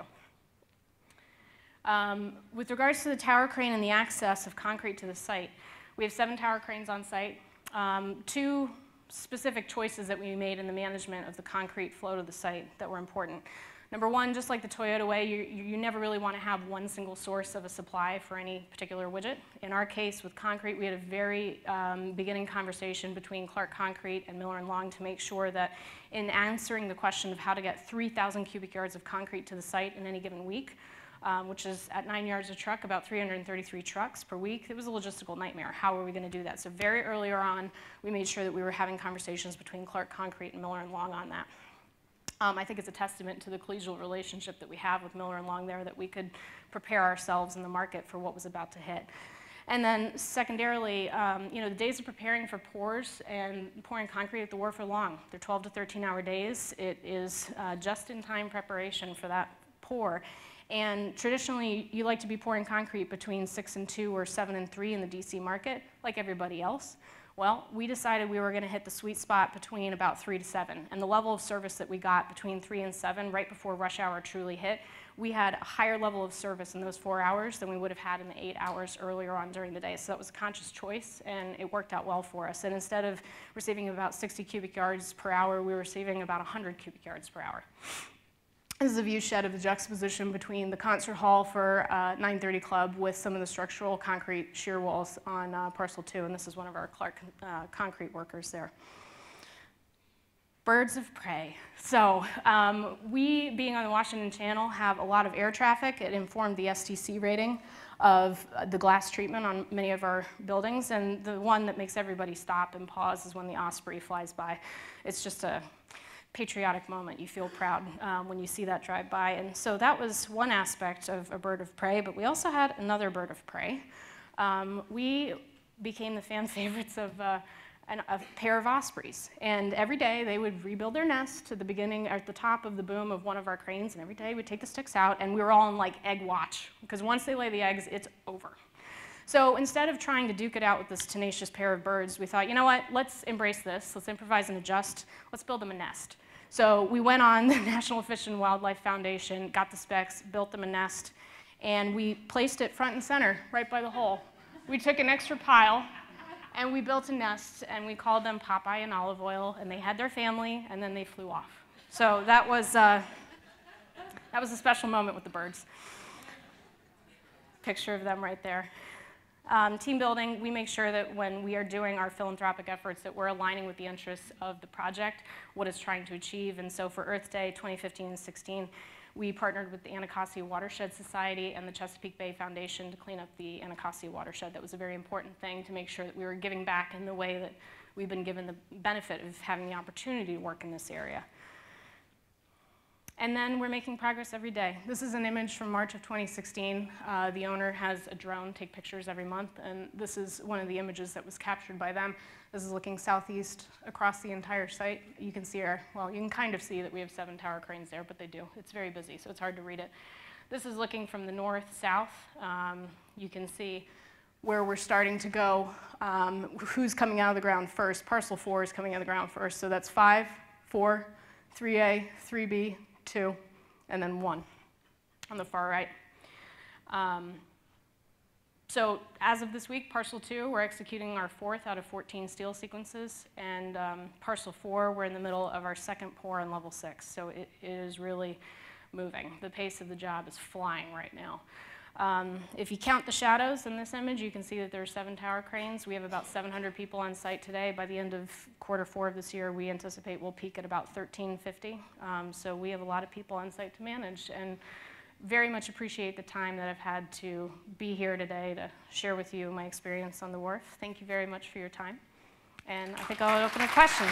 Um, with regards to the tower crane and the access of concrete to the site, we have seven tower cranes on site. Um, two specific choices that we made in the management of the concrete flow to the site that were important. Number one, just like the Toyota way, you, you never really want to have one single source of a supply for any particular widget. In our case, with concrete, we had a very um, beginning conversation between Clark Concrete and Miller and Long to make sure that in answering the question of how to get 3,000 cubic yards of concrete to the site in any given week, um, which is at nine yards a truck, about 333 trucks per week. It was a logistical nightmare. How were we going to do that? So very earlier on, we made sure that we were having conversations between Clark Concrete and Miller and Long on that. Um, I think it's a testament to the collegial relationship that we have with Miller and Long there that we could prepare ourselves in the market for what was about to hit. And then secondarily, um, you know, the days of preparing for pours and pouring concrete at the wharf are long. They're 12 to 13 hour days. It is uh, just in time preparation for that pour. And traditionally, you like to be pouring concrete between 6 and 2 or 7 and 3 in the DC market, like everybody else. Well, we decided we were going to hit the sweet spot between about 3 to 7. And the level of service that we got between 3 and 7, right before rush hour truly hit, we had a higher level of service in those four hours than we would have had in the eight hours earlier on during the day. So that was a conscious choice, and it worked out well for us. And instead of receiving about 60 cubic yards per hour, we were receiving about 100 cubic yards per hour. This is a view shed of the juxtaposition between the concert hall for uh, 930 Club with some of the structural concrete shear walls on uh, parcel two, and this is one of our Clark uh, concrete workers there. Birds of prey. So um, we, being on the Washington Channel, have a lot of air traffic. It informed the STC rating of the glass treatment on many of our buildings, and the one that makes everybody stop and pause is when the Osprey flies by. It's just a patriotic moment. You feel proud um, when you see that drive by. And so that was one aspect of a bird of prey, but we also had another bird of prey. Um, we became the fan favorites of uh, an, a pair of ospreys. And every day they would rebuild their nest to the beginning, at the top of the boom of one of our cranes, and every day we'd take the sticks out, and we were all in like egg watch, because once they lay the eggs, it's over. So instead of trying to duke it out with this tenacious pair of birds, we thought, you know what, let's embrace this, let's improvise and adjust, let's build them a nest. So we went on the National Fish and Wildlife Foundation, got the specs, built them a nest, and we placed it front and center, right by the hole. We took an extra pile, and we built a nest, and we called them Popeye and Olive Oil, and they had their family, and then they flew off. So that was, uh, that was a special moment with the birds. Picture of them right there. Um, team building, we make sure that when we are doing our philanthropic efforts that we're aligning with the interests of the project, what it's trying to achieve. And so for Earth Day 2015 and 16, we partnered with the Anacostia Watershed Society and the Chesapeake Bay Foundation to clean up the Anacostia watershed. That was a very important thing to make sure that we were giving back in the way that we've been given the benefit of having the opportunity to work in this area. And then we're making progress every day. This is an image from March of 2016. Uh, the owner has a drone take pictures every month, and this is one of the images that was captured by them. This is looking southeast across the entire site. You can see our, well, you can kind of see that we have seven tower cranes there, but they do. It's very busy, so it's hard to read it. This is looking from the north south. Um, you can see where we're starting to go, um, who's coming out of the ground first. Parcel 4 is coming out of the ground first, so that's 5, 4, 3A, 3B, two, and then one on the far right. Um, so as of this week, parcel two, we're executing our fourth out of 14 steel sequences, and um, parcel four, we're in the middle of our second pour on level six. So it, it is really moving. The pace of the job is flying right now. Um, if you count the shadows in this image, you can see that there are seven tower cranes. We have about 700 people on site today. By the end of quarter four of this year, we anticipate we'll peak at about 1350. Um, so we have a lot of people on site to manage and very much appreciate the time that I've had to be here today to share with you my experience on the wharf. Thank you very much for your time. And I think I'll open up questions.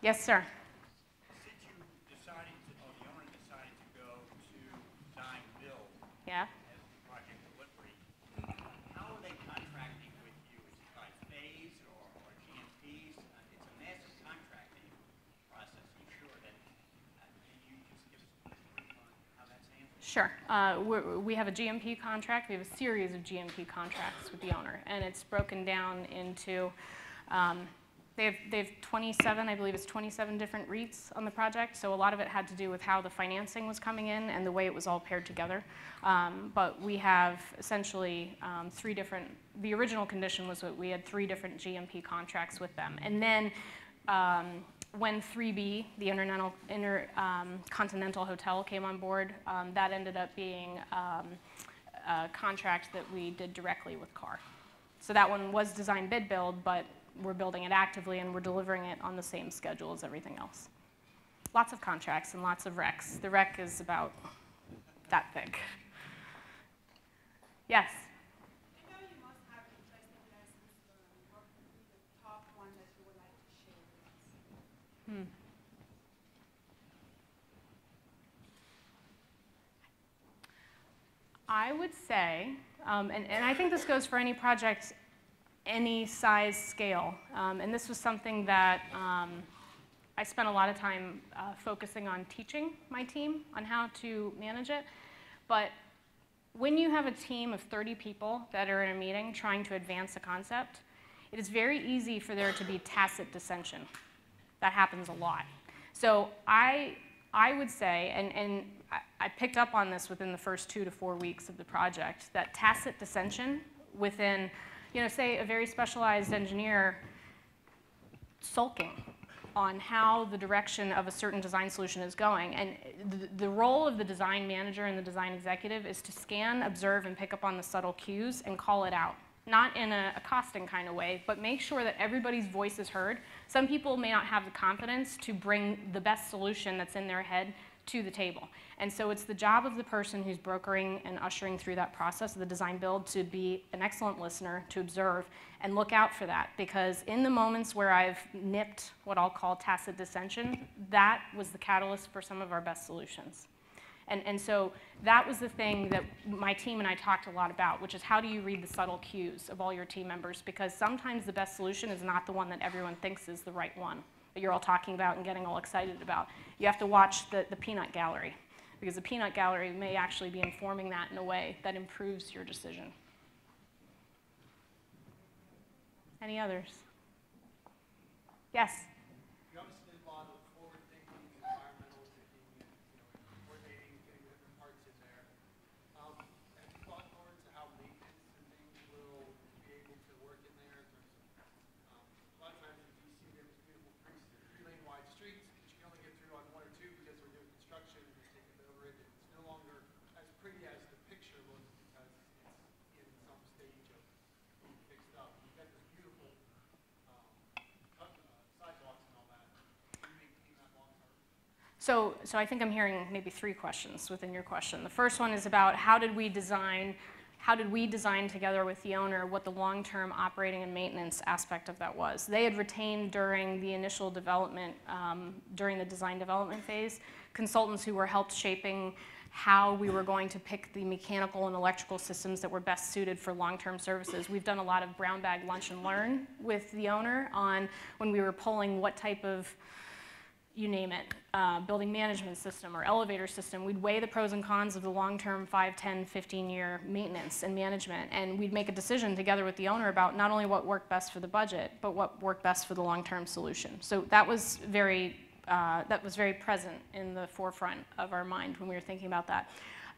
Yes, sir. Since you decided, to, or the owner decided to go to Yeah. as project delivery, how are they contracting with you? Is it by phase or, or GMPs? Uh, It's a massive contracting process, sure that, uh, you just give us a on how that's handled? Sure. Uh, we have a GMP contract. We have a series of GMP contracts with the owner, and it's broken down into. Um, they have, they have 27, I believe it's 27 different REITs on the project, so a lot of it had to do with how the financing was coming in and the way it was all paired together. Um, but we have essentially um, three different, the original condition was that we had three different GMP contracts with them. And then um, when 3B, the Intercontinental, Intercontinental Hotel, came on board, um, that ended up being um, a contract that we did directly with Carr. So that one was design bid build, but we're building it actively and we're delivering it on the same schedule as everything else. Lots of contracts and lots of recs. The rec is about that big. Yes? Us? I would say, um, and, and I think this goes for any project, any size scale, um, and this was something that um, I spent a lot of time uh, focusing on teaching my team on how to manage it. But when you have a team of 30 people that are in a meeting trying to advance a concept, it is very easy for there to be tacit dissension. That happens a lot. So I, I would say, and, and I, I picked up on this within the first two to four weeks of the project, that tacit dissension within, you know, say a very specialized engineer sulking on how the direction of a certain design solution is going. And the, the, role of the design manager and the design executive is to scan, observe, and pick up on the subtle cues and call it out. Not in a accosting kind of way, but make sure that everybody's voice is heard. Some people may not have the confidence to bring the best solution that's in their head to the table. And so it's the job of the person who's brokering and ushering through that process of the design build to be an excellent listener, to observe, and look out for that. Because in the moments where I've nipped what I'll call tacit dissension, that was the catalyst for some of our best solutions. And, and so that was the thing that my team and I talked a lot about, which is how do you read the subtle cues of all your team members? Because sometimes the best solution is not the one that everyone thinks is the right one that you're all talking about and getting all excited about. You have to watch the, the peanut gallery because the peanut gallery may actually be informing that in a way that improves your decision. Any others? Yes? So, so I think I'm hearing maybe three questions within your question. The first one is about how did we design, how did we design together with the owner what the long-term operating and maintenance aspect of that was? They had retained during the initial development, um, during the design development phase, consultants who were helped shaping how we were going to pick the mechanical and electrical systems that were best suited for long-term services. We've done a lot of brown bag lunch and learn with the owner on when we were pulling what type of you name it, uh, building management system or elevator system, we'd weigh the pros and cons of the long-term 5, 10, 15-year maintenance and management, and we'd make a decision together with the owner about not only what worked best for the budget, but what worked best for the long-term solution. So that was very, uh, that was very present in the forefront of our mind when we were thinking about that.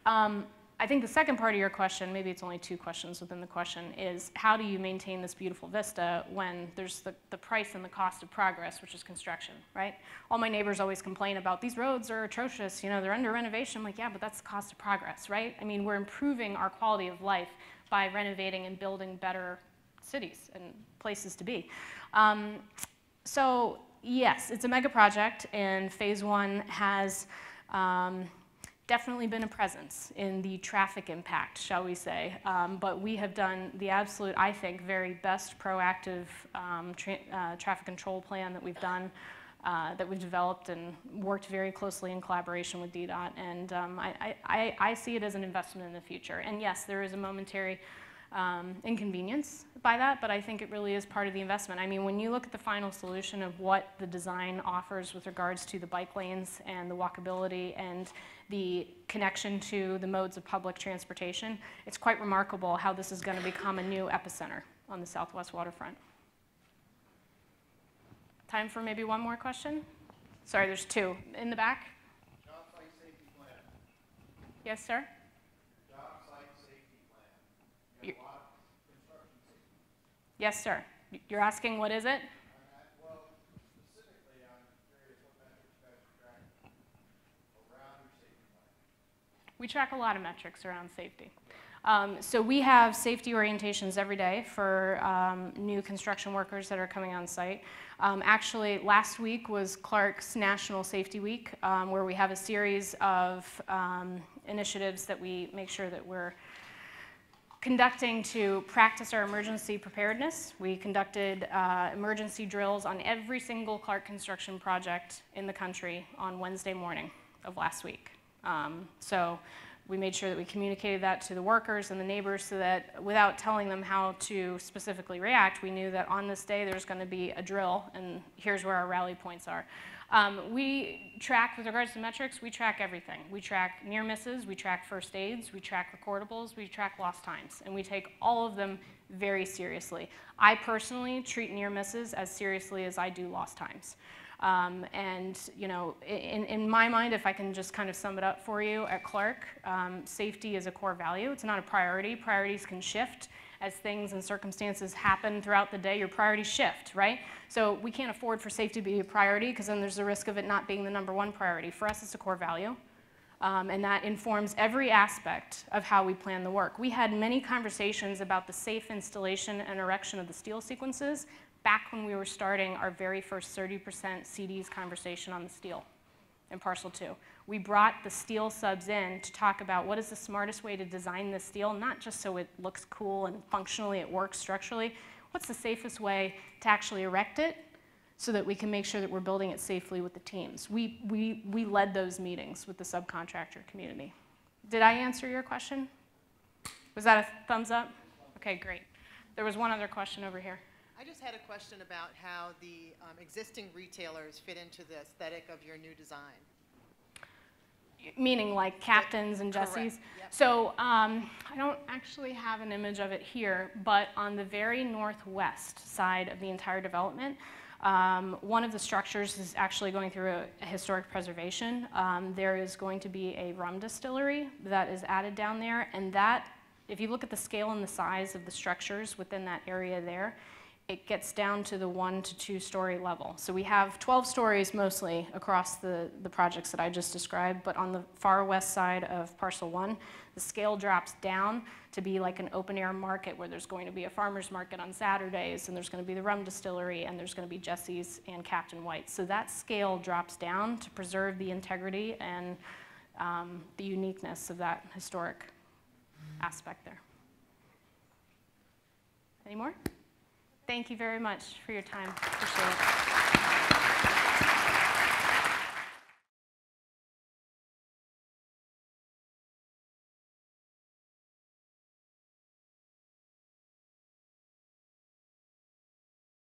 Um, I think the second part of your question, maybe it's only two questions within the question, is how do you maintain this beautiful vista when there's the, the price and the cost of progress, which is construction, right? All my neighbors always complain about these roads are atrocious, you know, they're under renovation. I'm like, yeah, but that's the cost of progress, right? I mean, we're improving our quality of life by renovating and building better cities and places to be. Um, so yes, it's a mega project, and phase one has um, definitely been a presence in the traffic impact, shall we say. Um, but we have done the absolute, I think, very best proactive um, tra uh, traffic control plan that we've done. Uh, that we've developed and worked very closely in collaboration with DDOT, and um, I, I, I see it as an investment in the future. And yes, there is a momentary um, inconvenience by that, but I think it really is part of the investment. I mean, when you look at the final solution of what the design offers with regards to the bike lanes and the walkability and the connection to the modes of public transportation, it's quite remarkable how this is going to become a new epicenter on the southwest waterfront. Time for maybe one more question? Sorry, there's two. In the back? Job site safety plan, Yes, sir? job site safety plan. You- You have a lot of construction safety. Yes, sir. You're asking what is it? We track a lot of metrics around safety. Um, so we have safety orientations every day for um, new construction workers that are coming on site. Um, actually, last week was Clark's National Safety Week, um, where we have a series of um, initiatives that we make sure that we're conducting to practice our emergency preparedness. We conducted uh, emergency drills on every single Clark construction project in the country on Wednesday morning of last week. Um, so we made sure that we communicated that to the workers and the neighbors so that without telling them how to specifically react, we knew that on this day there's going to be a drill and here's where our rally points are. Um, we track, with regards to metrics, we track everything. We track near misses, we track first aids, we track recordables, we track lost times, and we take all of them very seriously. I personally treat near misses as seriously as I do lost times. Um, and you know, in, in my mind, if I can just kind of sum it up for you, at Clark, um, safety is a core value. It's not a priority. Priorities can shift as things and circumstances happen throughout the day. Your priorities shift, right? So we can't afford for safety to be a priority because then there's the risk of it not being the number one priority. For us, it's a core value. Um, and that informs every aspect of how we plan the work. We had many conversations about the safe installation and erection of the steel sequences back when we were starting our very first 30% CDs conversation on the steel in parcel two. We brought the steel subs in to talk about what is the smartest way to design this steel, not just so it looks cool and functionally it works structurally, what's the safest way to actually erect it so that we can make sure that we're building it safely with the teams. We, we, we led those meetings with the subcontractor community. Did I answer your question? Was that a thumbs up? Okay, great. There was one other question over here. I just had a question about how the um, existing retailers fit into the aesthetic of your new design. Meaning like captains and Jessies? yep. So um, I don't actually have an image of it here, but on the very northwest side of the entire development, um, one of the structures is actually going through a, a historic preservation. Um, there is going to be a rum distillery that is added down there, and that, if you look at the scale and the size of the structures within that area there, it gets down to the one to two story level. So we have 12 stories mostly across the, the projects that I just described, but on the far west side of parcel one, the scale drops down to be like an open air market where there's going to be a farmer's market on Saturdays and there's going to be the rum distillery and there's going to be Jesse's and Captain White. So that scale drops down to preserve the integrity and um, the uniqueness of that historic aspect there. Any more? Thank you very much for your time. Appreciate it.